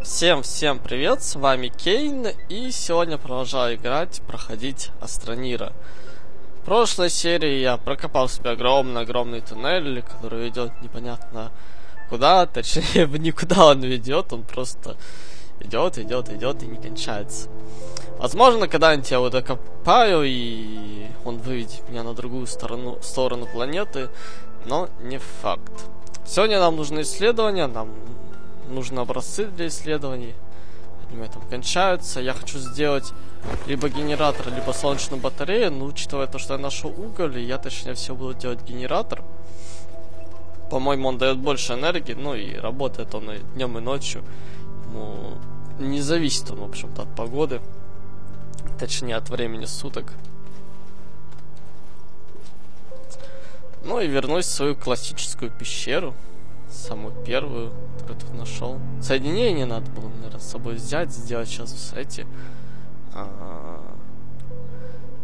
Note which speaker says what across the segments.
Speaker 1: Всем-всем привет, с вами Кейн, и сегодня продолжаю играть, проходить Астронира. В прошлой серии я прокопал себе огромный-огромный туннель, который ведет непонятно куда, точнее никуда он ведет, он просто идет, идет, идет и не кончается. Возможно, когда-нибудь я его докопаю, и он выведет меня на другую сторону, сторону планеты, но не факт. Сегодня нам нужны исследования, нам нужны образцы для исследований. Они меня там кончаются. Я хочу сделать либо генератор, либо солнечную батарею. Но учитывая то, что я нашел уголь, я точнее все буду делать генератор. По-моему, он дает больше энергии, ну и работает он и днем, и ночью. Ну, не зависит он, в общем-то, от погоды. Точнее, от времени суток. Ну и вернусь в свою классическую пещеру. Самую первую, которую тут нашел. Соединение надо было, наверное, с собой взять, сделать сейчас эти а,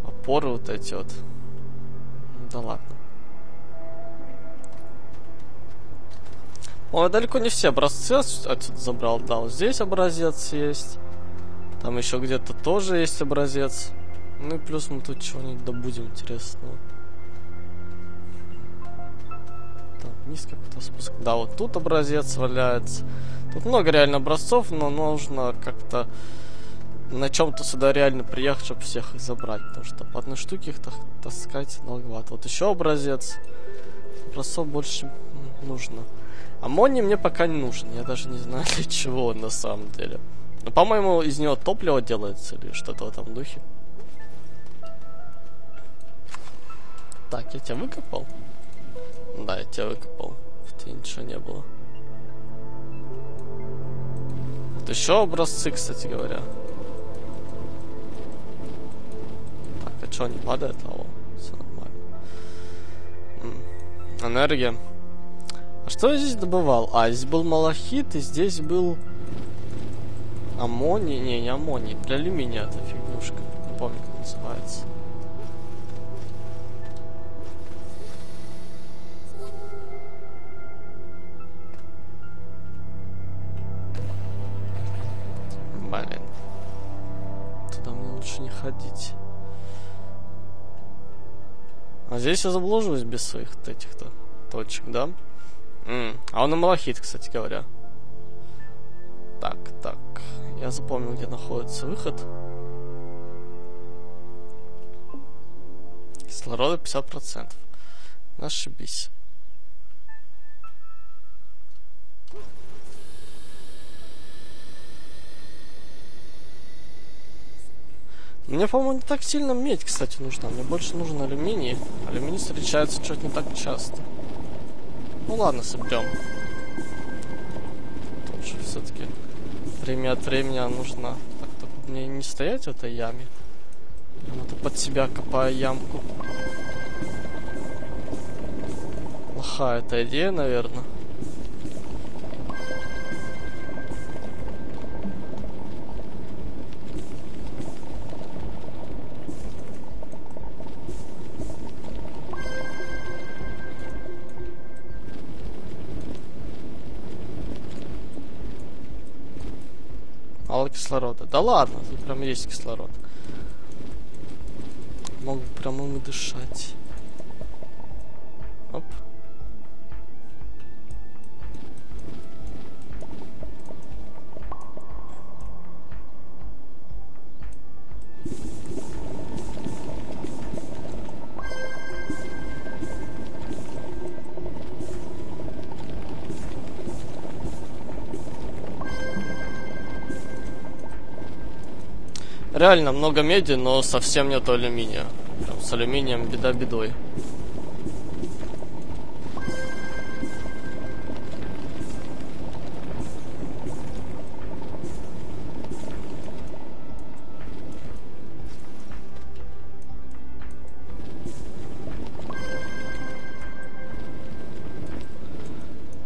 Speaker 1: опоры вот эти вот. Ну да ладно. Ой, далеко не все образцы отсюда забрал. Да, вот здесь образец есть. Там еще где-то тоже есть образец. Ну и плюс мы тут чего-нибудь добудем интересного. Там вниз какой-то спуск. Да, вот тут образец валяется. Тут много реально образцов, но нужно как-то на чем-то сюда реально приехать, чтобы всех их забрать. Потому что по одной штуке их таскать долговато. Вот еще образец. Образцов больше нужно. Аммоний мне пока не нужен. Я даже не знаю для чего он на самом деле. Но, по-моему, из него топливо делается или что-то в этом духе. Так, я тебя выкопал? Да, я тебя выкопал. В тебе ничего не было. Вот еще образцы, кстати говоря. Так, а что, не падает? А, все нормально. Энергия. А что я здесь добывал? А, здесь был малахит, и здесь был аммоний. Не, не аммоний. Для алюминия эта фигнюшка. Не помню, как называется. Блин. Туда мне лучше не ходить. А здесь я заблужусь без своих вот этих-то точек, да? М. А он на малахит, кстати говоря. Так, так. Я запомнил, где находится выход. Кислорода 50%. Ошибись. Мне, по-моему, не так сильно медь, кстати, нужна. Мне больше нужен алюминий. Алюминий встречается чуть не так часто. Ну ладно, соберем. Тоже все-таки время от времени нужно так только мне не стоять в этой яме. Надо под себя копаю ямку. Плохая эта идея, наверное. Кислорода. Да ладно, тут прям есть кислород. Могу прям им дышать. Оп. Реально много меди, но совсем нет алюминия. Прям с алюминием беда бедой.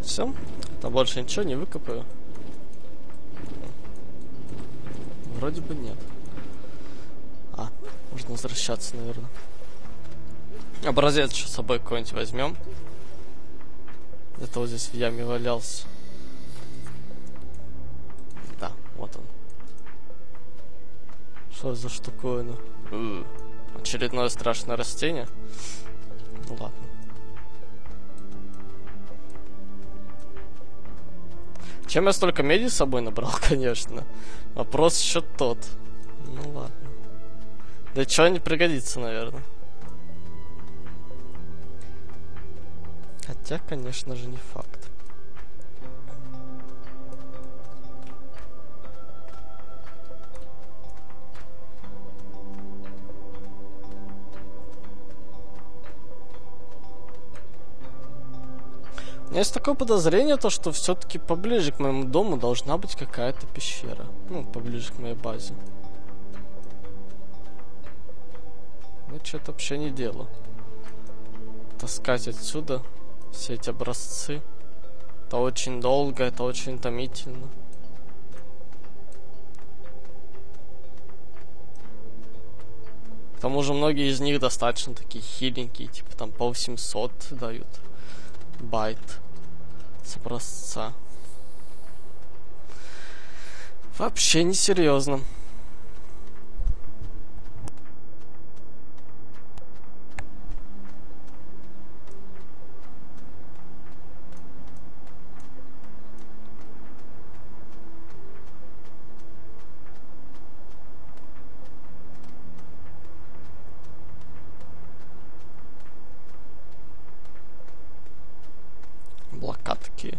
Speaker 1: Все, там больше ничего не выкопаю. Вроде бы нет возвращаться, наверное. А Образец что с собой какой-нибудь возьмем. Это вот здесь в яме валялся. Да, вот он. Что за штуковина? Очередное страшное растение. Ну ладно. Чем я столько меди с собой набрал, конечно. Вопрос еще тот. Да что не пригодится, наверное. Хотя, конечно же, не факт. У меня есть такое подозрение, то, что все-таки поближе к моему дому должна быть какая-то пещера. Ну, поближе к моей базе. Ну, что-то вообще не дело. Таскать отсюда все эти образцы. Это очень долго, это очень томительно. К тому же многие из них достаточно такие хиленькие, типа там по 800 дают байт с образца. Вообще не серьезно. Облака такие.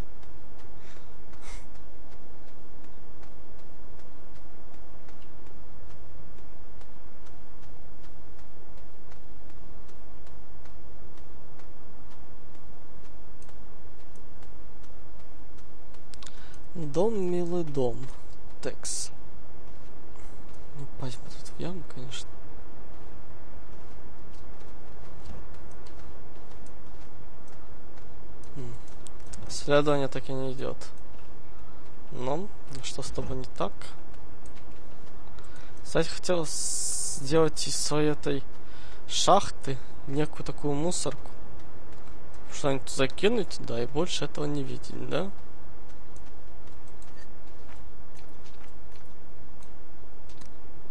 Speaker 1: Дом, милый дом. Текс. Ну, упасть бы тут в яму, конечно. М. Исследование так и не идет. Но, что с тобой не так? Кстати, хотел сделать из своей этой шахты некую такую мусорку. Что-нибудь закинуть, да, и больше этого не видеть, да?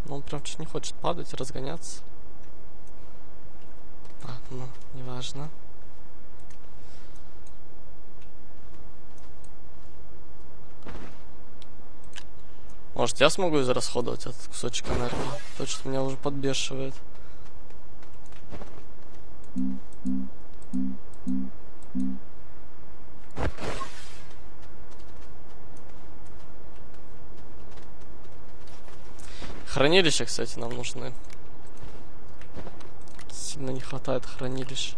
Speaker 1: Но он прям чуть не хочет падать, разгоняться. Ладно, неважно. Может, я смогу израсходовать этот кусочек энергии? То, что меня уже подбешивает. Хранилища, кстати, нам нужны. Сильно не хватает хранилищ.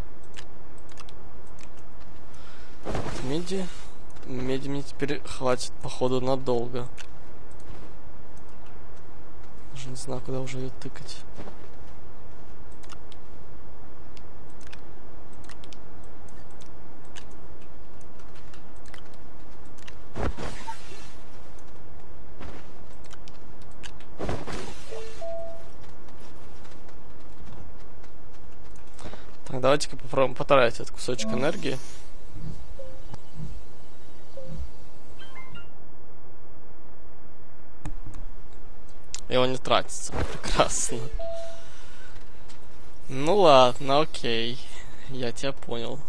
Speaker 1: Меди. Меди мне теперь хватит, походу, надолго. Даже не знаю, куда уже ее тыкать. Так, давайте-ка попробуем потратить этот кусочек энергии. И он не тратится. Прекрасно. Ну ладно, окей. Я тебя понял.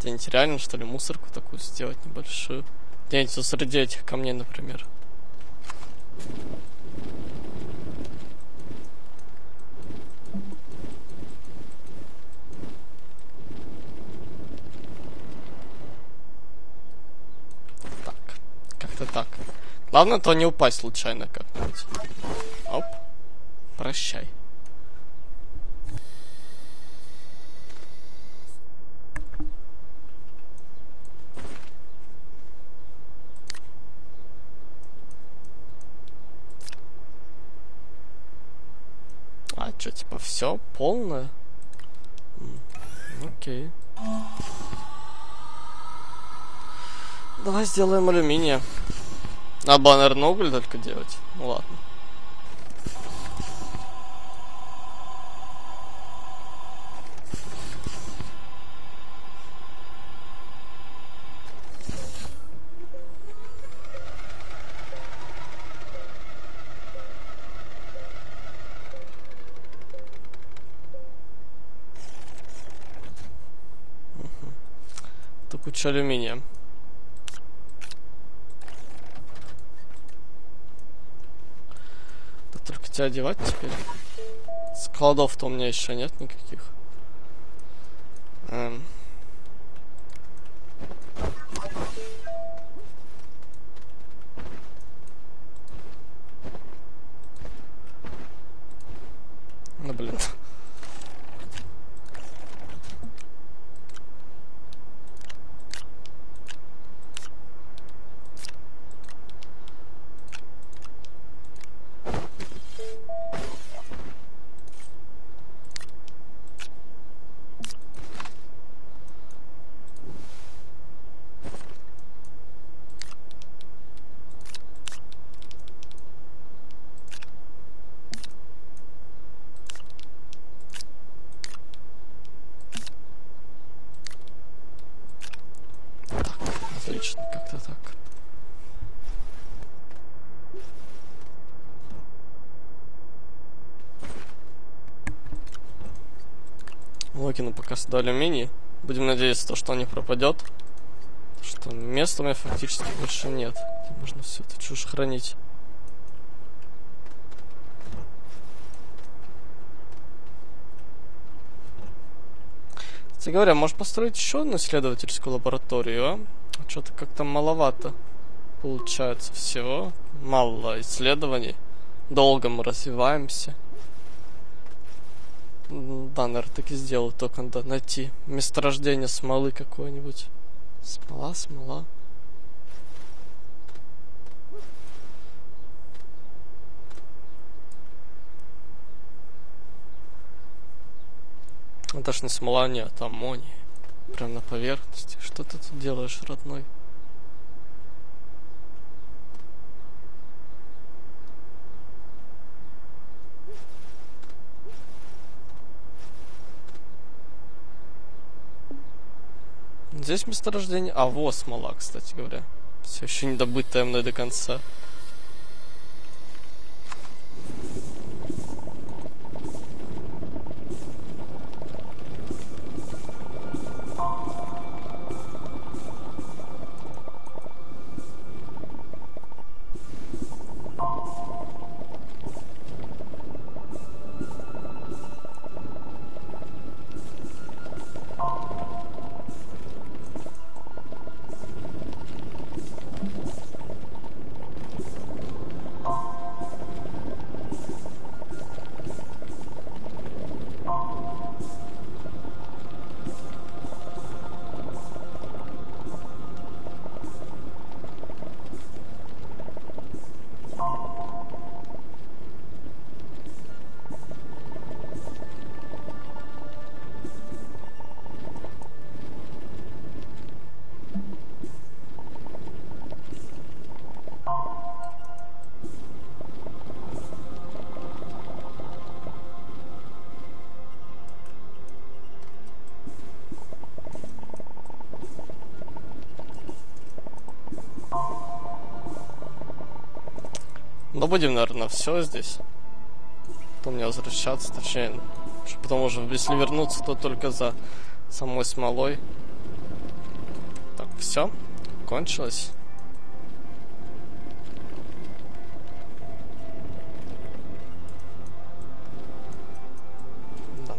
Speaker 1: Где-нибудь реально, что ли, мусорку такую сделать небольшую? Где-нибудь среди этих камней, например. Так, как-то так. Главное, то не упасть случайно как-нибудь. Оп. Прощай. А, что, типа, все полное? Окей. Давай сделаем алюминия. А баннер на только делать? Ну ладно. куча алюминия. Тебя одевать теперь. Складов-то у меня еще нет никаких. Эм. Ну блин. Отлично, как-то так. Пока сюда алюминий. Будем надеяться, что он не пропадет. Что места у меня фактически больше нет. Можно всю эту чушь хранить. Кстати говоря, может построить еще одну исследовательскую лабораторию, а? Что-то как-то маловато получается всего. Мало исследований. Долго мы развиваемся. Да, так и сделаю. Только надо найти месторождение смолы какое-нибудь. Смола, смола. Это ж не смола, нет, а аммоний. Прям на поверхности. Что ты тут делаешь, родной? Здесь месторождение. А, вот смола, кстати говоря. Все еще не добытая мной до конца. Ну, будем, наверное, все здесь. Потом мне возвращаться, точнее, потом уже, если вернуться, то только за самой смолой. Так, все, кончилось. Да,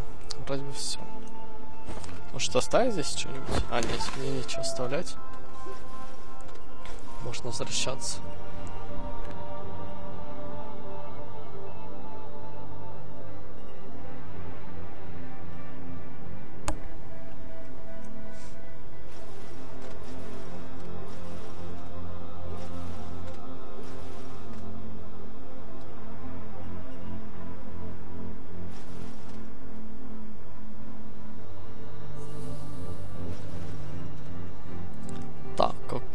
Speaker 1: вроде бы все. Может оставить здесь что-нибудь? А, нет, мне нечего оставлять. Можно возвращаться.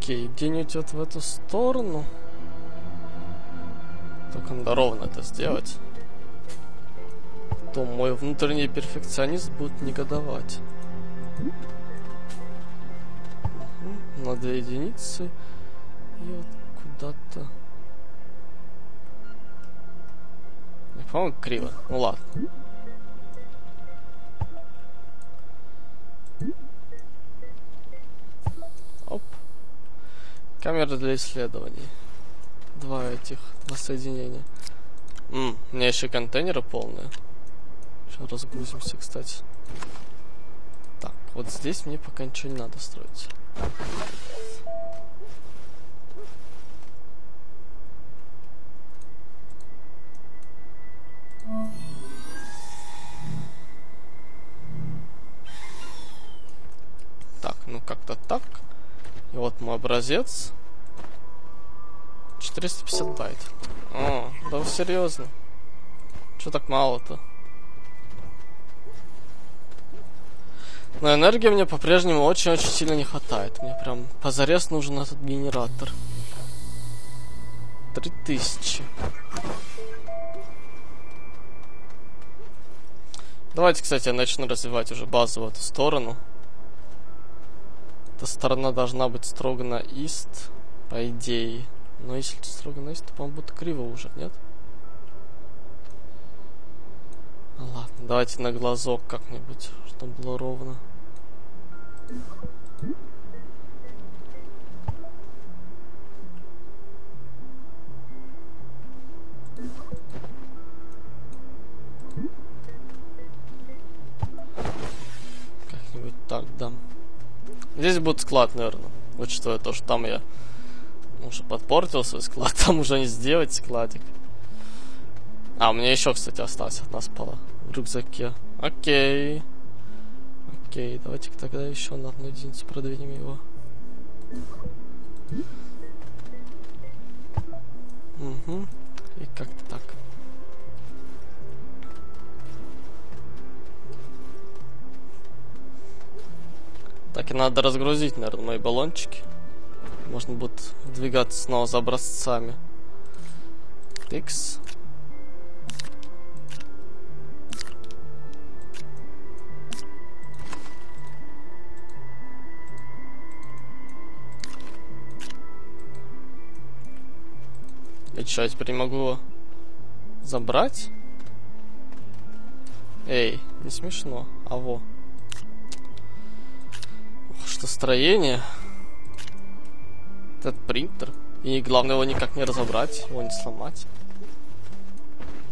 Speaker 1: Окей, день идет в эту сторону. Только надо ровно это сделать. То мой внутренний перфекционист будет негодовать. Угу. На две единицы. И вот куда-то... Не по-моему, криво. Ну ладно. Камера для исследований. Два этих, два соединения. М, у меня еще контейнеры полные. Сейчас разгрузимся, кстати. Так, вот здесь мне пока ничего не надо строить. Образец. 450 байт. О, да вы серьезно? Что так мало-то? Но энергии мне по-прежнему очень-очень сильно не хватает. Мне прям позарез нужен этот генератор. 3000. Давайте, кстати, я начну развивать уже базу в эту сторону. Эта сторона должна быть строго на ист, по идее. Но если строго на ист, то, по-моему, будет криво уже, нет? Ну ладно, давайте на глазок как-нибудь, чтобы было ровно. Как-нибудь так дам. Здесь будет склад, наверное. Учитывая то, что там я уже подпортил свой склад, там уже не сделать складик. А, у меня еще, кстати, остался одна спала в рюкзаке. Окей. Окей, давайте тогда еще на одну единицу продвинем его. Угу. И как-то так. Так и надо разгрузить, наверное, мои баллончики. Можно будет двигаться снова за образцами. Тикс. И что, я теперь не могу забрать? Эй, не смешно. А во. Строение. Этот принтер. И главное его никак не разобрать, его не сломать.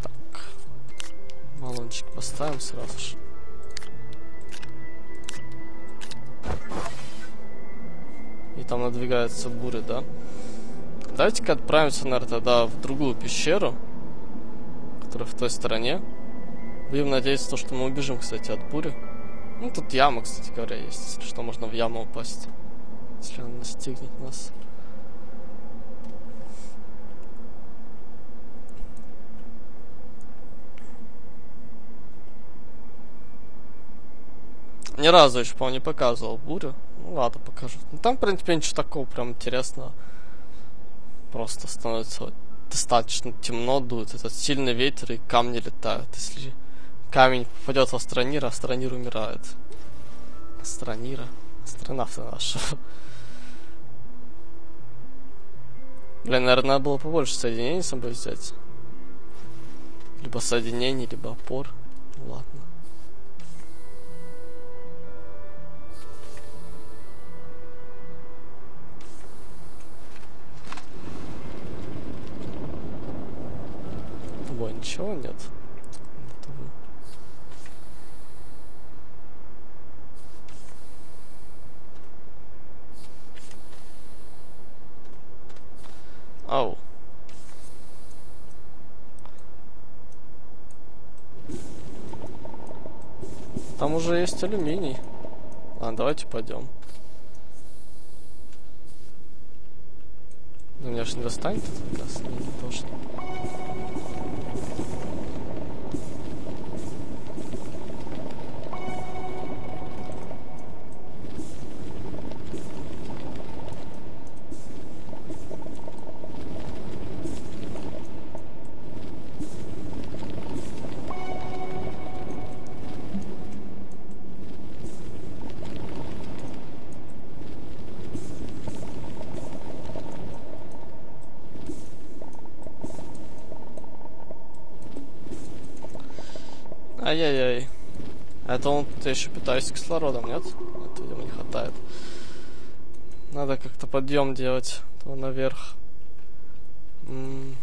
Speaker 1: Так. Баллончик поставим сразу же. И там надвигается буря, да? Давайте-ка отправимся, наверное, тогда в другую пещеру, которая в той стороне. Будем надеяться, что мы убежим, кстати, от бури. Ну, тут яма, кстати говоря, есть. Если что, можно в яму упасть. Если она настигнет нас. Ни разу еще, по-моему, не показывал бурю. Ну ладно, покажу. Ну, там, в принципе, ничего такого прям интересного. Просто становится достаточно темно, дует этот сильный ветер, и камни летают. Если камень попадет в Астронира, Астронир умирает. Астронира? Астронавта нашего. Блин, наверное, надо было побольше соединений с собой взять. Либо соединений, либо опор. Ладно. Ой, ничего нет. Это вы. Ау. Там уже есть алюминий. А, давайте пойдем. Ну, меня же не достанет этот не, не должен. Ай-яй-яй. Это он я еще питаюсь кислородом, нет? Это, видимо, не хватает. Надо как-то подъем делать. то наверх. М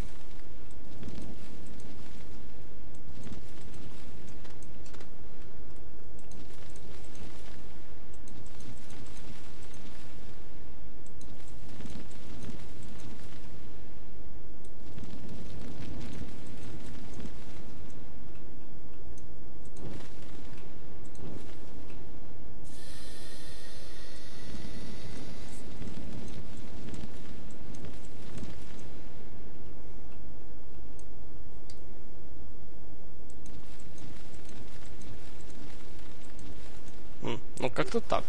Speaker 1: Ну, как-то так.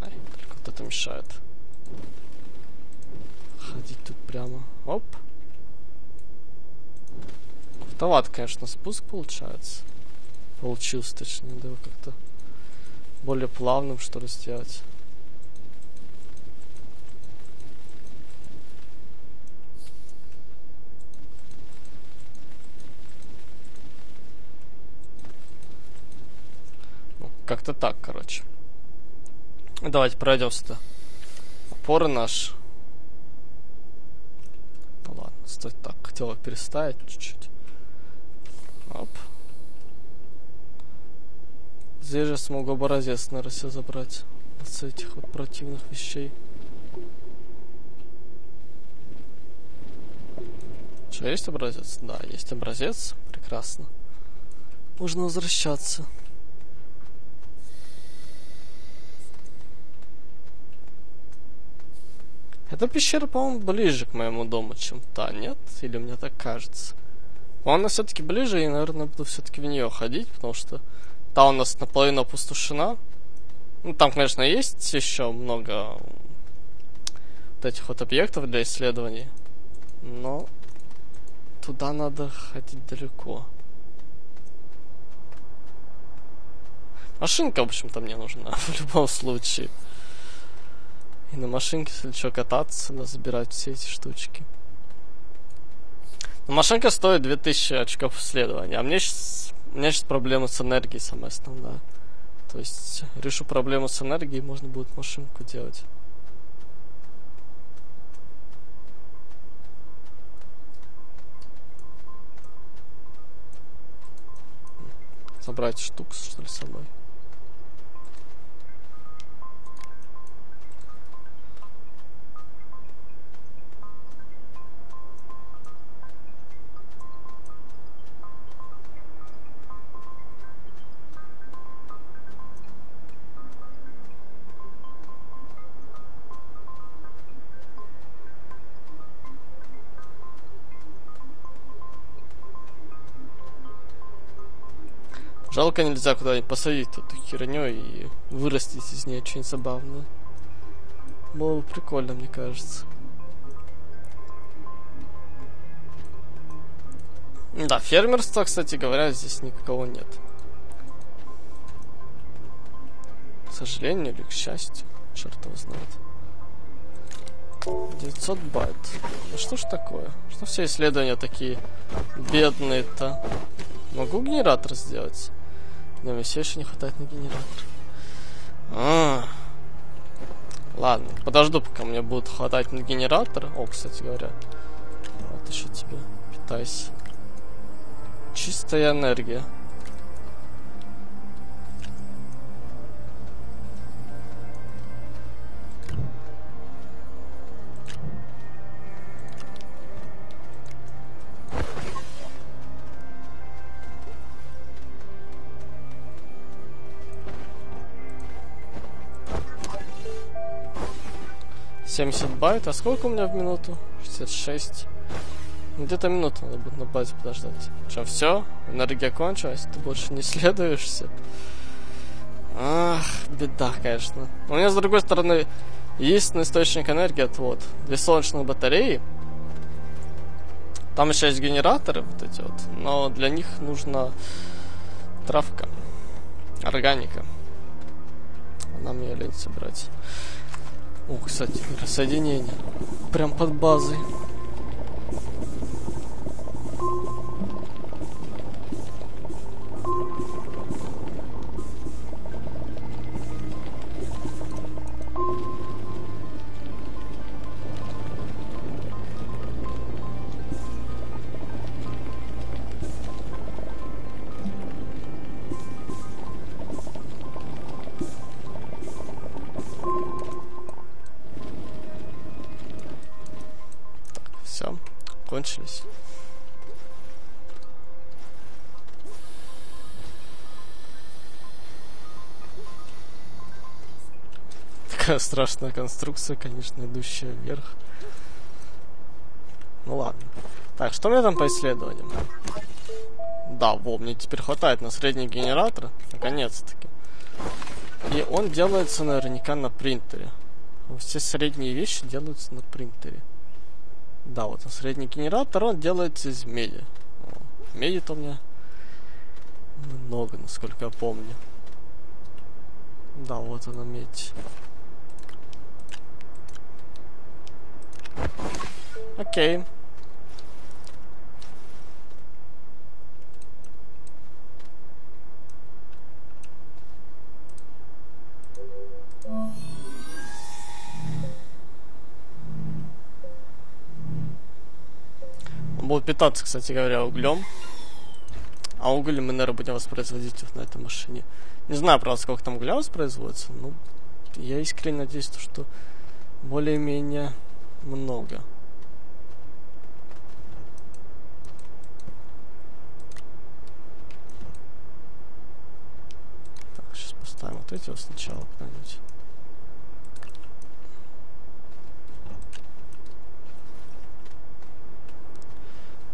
Speaker 1: Ай, только вот это мешает. Ходить тут прямо. Оп. Крутоват, конечно, спуск получается. Получился, точнее, да, как-то более плавным, что ли, сделать. Как-то так, короче. Давайте пройдемся-то. Опоры наш. Ну ладно, стой так. Хотела переставить чуть-чуть. Оп. Здесь же смогу образец, наверное, все забрать. С этих вот противных вещей. Что, есть образец? Да, есть образец. Прекрасно. Можно возвращаться. Эта пещера, по-моему, ближе к моему дому, чем та, нет? Или мне так кажется? Она все-таки ближе, и, наверное, буду все-таки в нее ходить, потому что та у нас наполовину опустошена. Ну, там, конечно, есть еще много вот этих вот объектов для исследований, но туда надо ходить далеко. Машинка, в общем-то, мне нужна в любом случае. И на машинке, если что, кататься, надо забирать все эти штучки. Машинка стоит 2000 очков исследования, а мне сейчас, у меня сейчас проблема с энергией самая основная. То есть решу проблему с энергией, можно будет машинку делать. Забрать штук, что ли, с собой. Жалко нельзя куда-нибудь посадить эту херню и вырастить из нее что-нибудь забавное. Было бы прикольно, мне кажется. Да, фермерства, кстати говоря, здесь никого нет. К сожалению или к счастью, черт его знает. 900 байт. Ну что ж такое? Что все исследования такие бедные-то? Могу генератор сделать? Мне все еще не хватает на генератор. -а. Ладно, подожду, пока мне будет хватать на генератор. О, кстати говоря. Вот еще тебе. Питайся. Чистая энергия. 70 байт. А сколько у меня в минуту? 66. Где-то минуту надо будет на базе подождать. Что, все? Энергия кончилась? Ты больше не следуешься? Ах, беда, конечно. У меня, с другой стороны, единственный источник энергии, это вот, две солнечных батареи. Там еще есть генераторы вот эти вот, но для них нужна травка, органика. Она мне лень собирать. О, кстати, соединение. Прям под базой. Кончились. Такая страшная конструкция, конечно, идущая вверх. Ну ладно. Так, что у меня там по исследованиям? Да, во, мне теперь хватает на средний генератор. Наконец-таки. И он делается наверняка на принтере. Все средние вещи делаются на принтере. Да, вот средний генератор, он делается из меди. меди-то у меня много, насколько я помню. Да, вот она медь. Окей. Он будет питаться, кстати говоря, углем. А уголь мы, наверное, будем воспроизводить на этой машине. Не знаю, правда, сколько там угля воспроизводится, но я искренне надеюсь, что более-менее много. Так, сейчас поставим вот эти вот сначала куда-нибудь.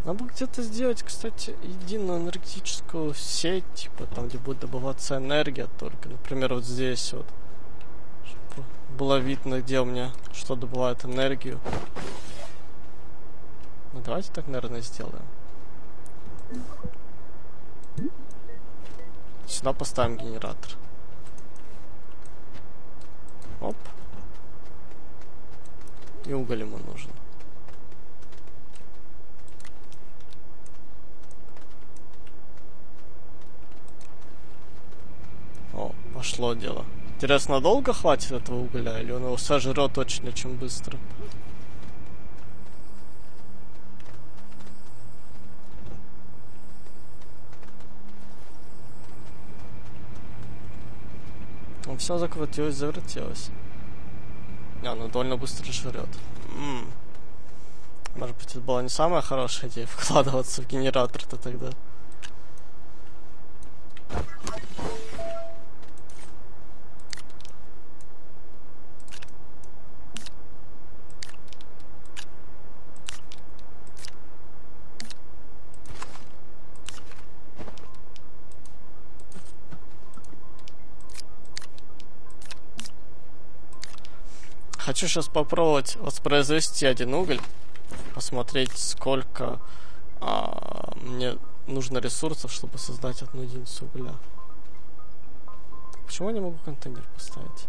Speaker 1: Надо где-то сделать, кстати, единую энергетическую сеть, типа там, где будет добываться энергия только. Например, вот здесь вот было видно, где у меня что добывает энергию. Ну, давайте так, наверное, сделаем. Сюда поставим генератор. Оп. И уголь ему нужен. О, пошло дело. Интересно, долго хватит этого угля, или он его сожрет очень-очень быстро? Ну, все закрутилось, завертелось. Не, ну довольно быстро жрет. М-м. Может быть, это была не самая хорошая идея вкладываться в генератор-то тогда. Хочу сейчас попробовать воспроизвести один уголь. Посмотреть, сколько а, мне нужно ресурсов, чтобы создать одну единицу угля. Почему я не могу контейнер поставить?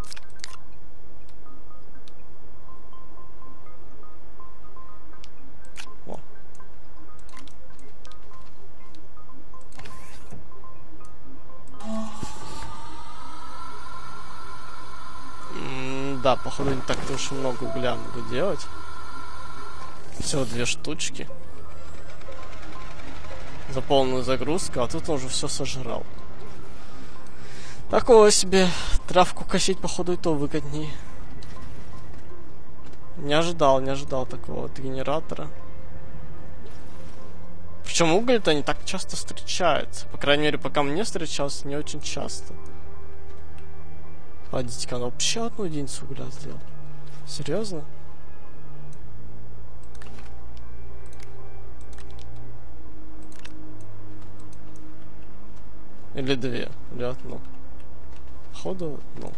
Speaker 1: Да, походу не так-то уж много угля могу делать. Всего две штучки. За полную загрузку, а тут он уже все сожрал. Такого себе. Травку косить, походу, и то выгоднее. Не ожидал, не ожидал такого вот генератора. Причем уголь-то не так часто встречается. По крайней мере, пока мне встречался, не очень часто. Погодите-ка, он вообще одну единицу угля сделал. Серьезно? Или две, или одну. Походу, ну.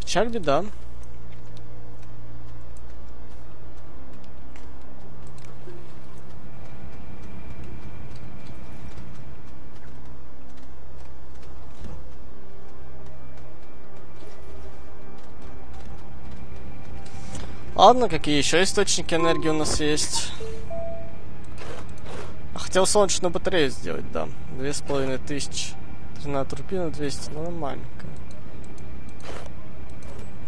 Speaker 1: Печаль беда. Ладно, какие еще источники энергии у нас есть? Хотел солнечную батарею сделать, да. Две с половиной тысячи. Цена турбина 200, ну маленькая.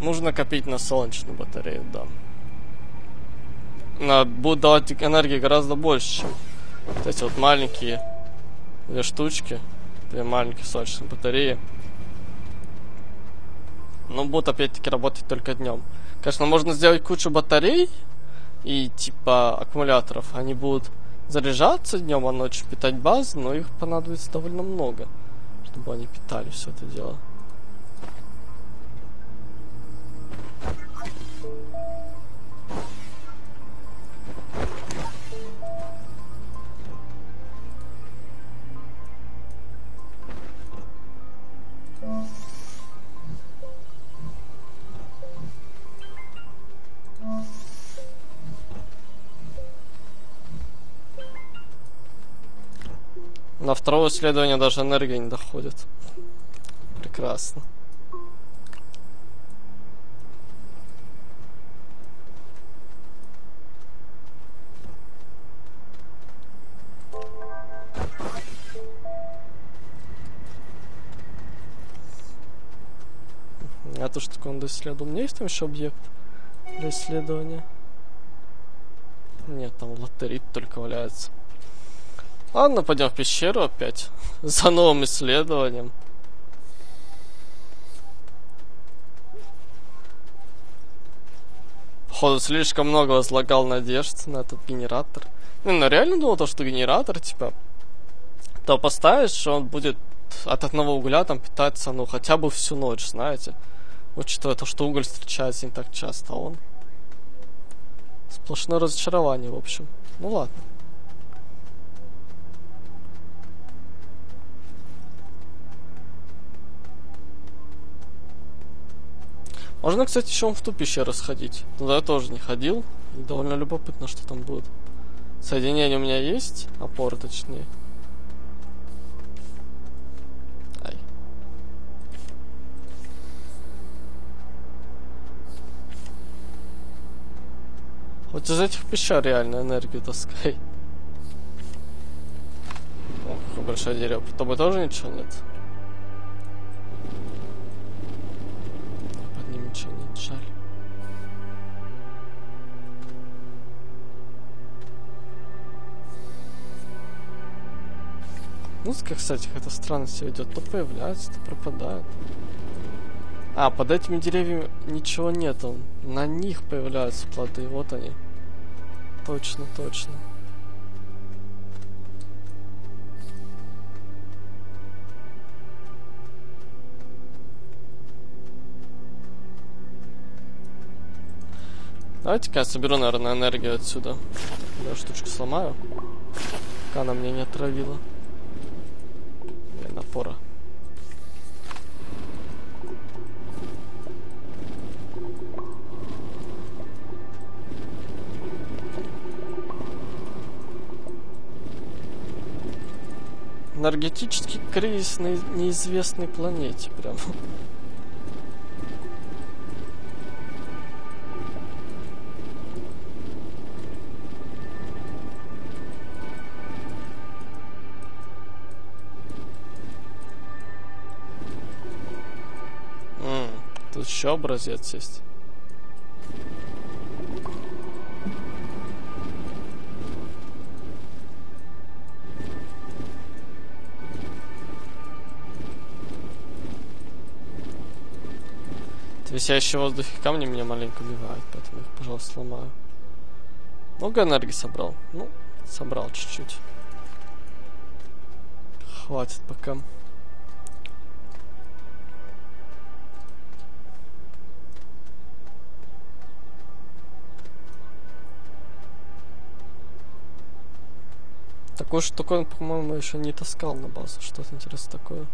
Speaker 1: Нужно копить на солнечную батарею, да. Она будет давать энергии гораздо больше, чем вот эти вот маленькие две штучки. Две маленькие солнечные батареи. Но будут опять-таки работать только днем. Конечно, можно сделать кучу батарей, и типа аккумуляторов, они будут заряжаться днем, а ночью питать базу, но их понадобится довольно много, чтобы они питали все это дело. На второе исследование даже энергия не доходит. Прекрасно. А то, что он доисследовал. У меня есть там еще объект для исследования? Нет, там лотерит только валяется. Ладно, пойдем в пещеру опять. За новым исследованием. Походу, слишком много возлагал надежд на этот генератор. Не, ну реально думал, то, что генератор, типа, то поставишь, он будет от одного угля там питаться, ну, хотя бы всю ночь, знаете. Учитывая то, что уголь встречается не так часто, а он... Сплошное разочарование, в общем. Ну ладно. Можно, кстати, еще в ту пещеру сходить. Туда я тоже не ходил. И довольно любопытно, что там будет. Соединение у меня есть, опоры точнее. Ай. Хоть из этих пещер реально энергию таскай. О, большое дерево. По тобой тоже ничего нет? Музыка, кстати, это странно все идет. То появляется, то пропадает. А, под этими деревьями ничего нету. На них появляются плоды. Вот они. Точно, точно. Давайте-ка я соберу, наверное, энергию отсюда. Я штучку сломаю. Пока она меня не отравила. Напора. Энергетический кризис на неизвестной планете прям. Еще образец есть. Висящие в воздухе камни меня маленько убивают, поэтому их, пожалуйста, сломаю. Много энергии собрал? Ну, собрал чуть-чуть. Хватит пока. Такую штуку, по-моему, еще не таскал на базу. Что-то интересное такое.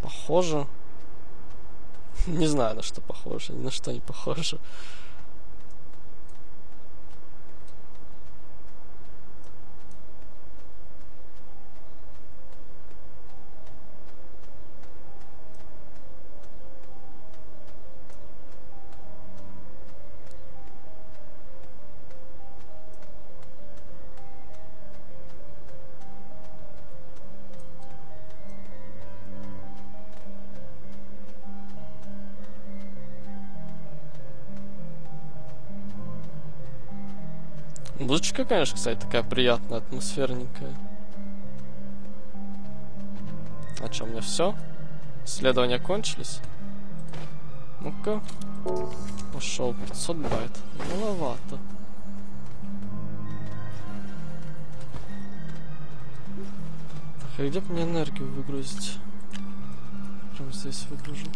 Speaker 1: Похоже. Не знаю, на что похоже. Ни на что не похоже. Музычка, конечно, кстати, такая приятная, атмосферненькая. А что, у меня все? Исследования кончились. Ну-ка. Пошел. 500 байт. Маловато. Так, а где мне энергию выгрузить? Прямо здесь выгружу.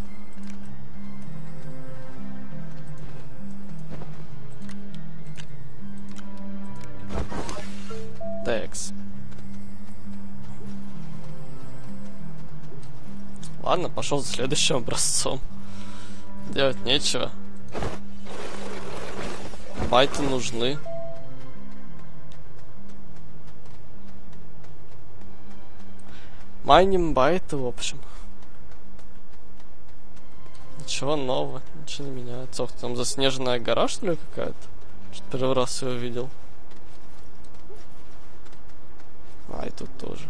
Speaker 1: Текс. Ладно, пошел за следующим образцом. Делать нечего. Байты нужны. Майним байты, в общем. Ничего нового, ничего не меняется. Ох, там заснеженная гора, что ли, какая-то? Что-то первый раз его видел. А, и тут тоже.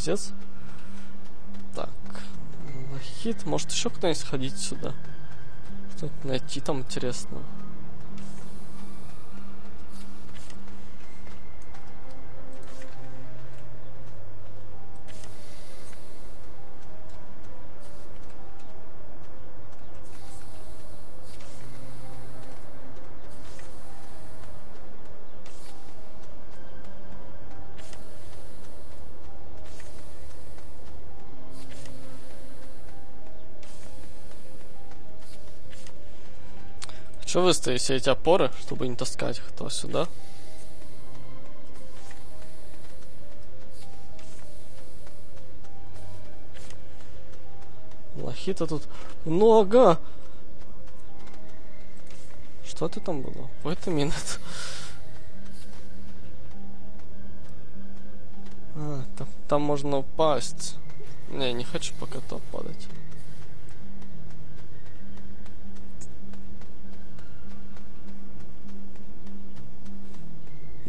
Speaker 1: Образец. Лохит. Может еще кто-нибудь сходить сюда? Что-то найти там интересного. Что выставить все эти опоры, чтобы не таскать их то сюда? Лохита тут много. Что это там было? Wait a minute. А, там, там можно упасть. Не, не хочу пока то падать.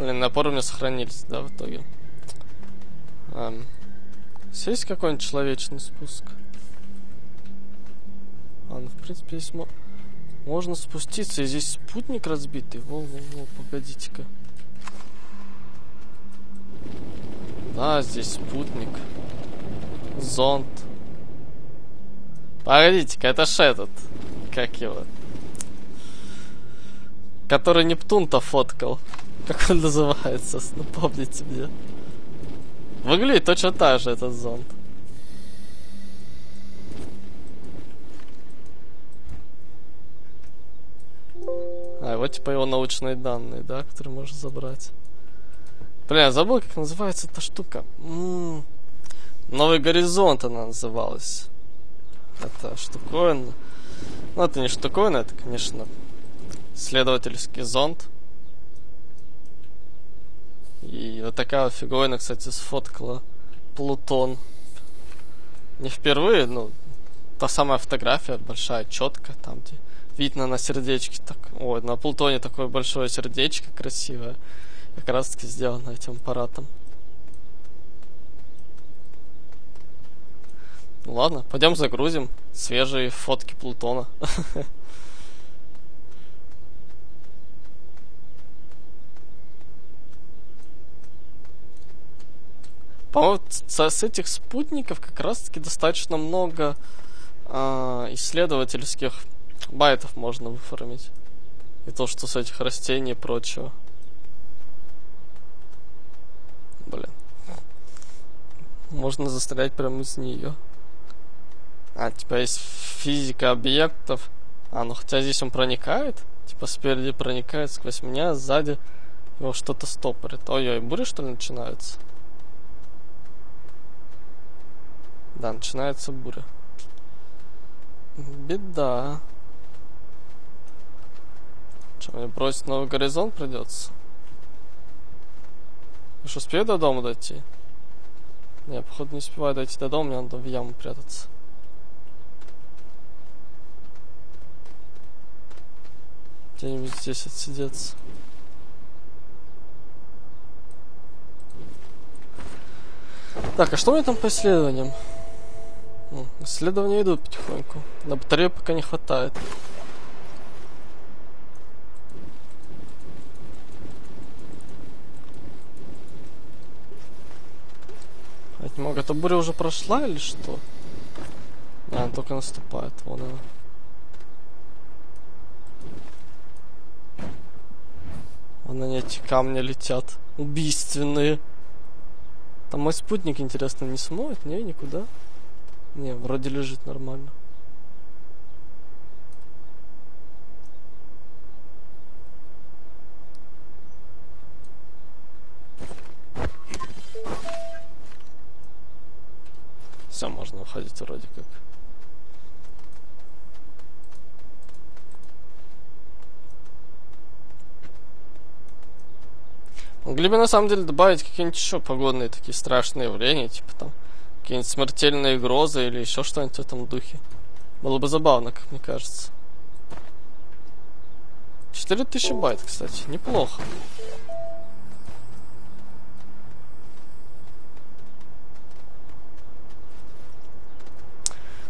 Speaker 1: Блин, напоры у меня сохранились, да, в итоге. Эм, есть какой-нибудь человечный спуск? А, ну, в принципе, здесь мо... можно спуститься. И здесь спутник разбитый. Во-во-во, погодите-ка. Да, здесь спутник. Зонд. Погодите-ка, это ж этот. Как его? Который Нептун-то фоткал. Как он называется? Напомните мне. Выглядит точно так же этот зонд. А, вот типа его научные данные, да, которые можно забрать. Бля, забыл, как называется эта штука. М-м-м. Новый горизонт она называлась. Это штуковина. Ну, это не штуковина, это, конечно, исследовательский зонд. И вот такая фиговина, кстати, сфоткала Плутон. Не впервые, ну, та самая фотография, большая, четкая, там, где видно на сердечке, так, ой, на Плутоне такое большое сердечко красивое, как раз таки сделано этим аппаратом. Ну ладно, пойдем загрузим свежие фотки Плутона. По-моему, с этих спутников как раз-таки достаточно много э, исследовательских байтов можно выформить. И то, что с этих растений и прочего. Блин. Можно застрять прямо из нее. А, типа есть физика объектов. А, ну хотя здесь он проникает. Типа спереди проникает сквозь меня, сзади его что-то стопорит. Ой-ой, буря что ли начинается? Да, начинается буря. Беда. Что, мне бросить новый горизонт придется? Я что, успею до дома дойти? Не, походу не успеваю дойти до дома, мне надо в яму прятаться. где-нибудь здесь отсидеться. Так, а что у меня там по исследованиям? Исследования идут потихоньку. На батарею пока не хватает. А не эта буря уже прошла или что? А, она только наступает, вон она. Вон на эти камни летят. Убийственные. Там мой спутник, интересно, не смоет? Не, никуда. Не, вроде лежит нормально. Все, можно уходить вроде как. Могли бы на самом деле добавить какие-нибудь еще погодные такие страшные явления, типа там какие-нибудь смертельные грозы или еще что-нибудь в этом духе. Было бы забавно, как мне кажется. 4000 байт, кстати, неплохо.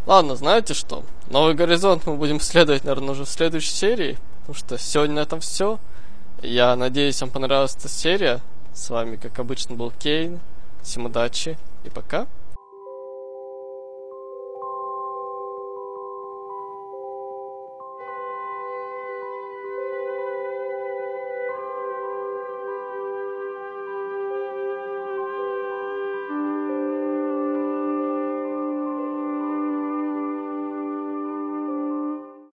Speaker 1: Ладно, знаете что? Новый горизонт мы будем следовать, наверное, уже в следующей серии. Потому что сегодня на этом все. Я надеюсь, вам понравилась эта серия. С вами, как обычно, был Кейн. Всем удачи и пока.